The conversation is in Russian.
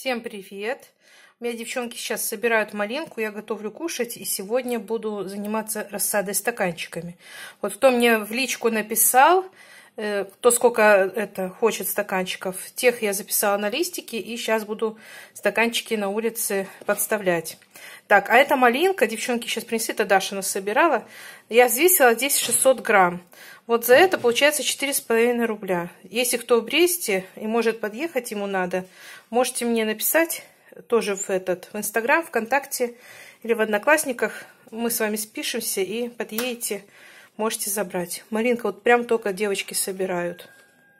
Всем привет! У меня девчонки сейчас собирают малинку, я готовлю кушать, и сегодня буду заниматься рассадой стаканчиками. Вот кто мне в личку написал, кто сколько это хочет стаканчиков, тех я записала на листики, и сейчас буду стаканчики на улице подставлять. Так, а эта малинка, девчонки сейчас принесли, это Даша нас собирала, я взвесила здесь 600 грамм. Вот за это получается 4,5 рубля. Если кто в Бресте и может подъехать, ему надо, можете мне написать тоже в этот в Инстаграм, ВКонтакте или в Одноклассниках. Мы с вами спишемся и подъедете, можете забрать. Маринка вот прям только девочки собирают.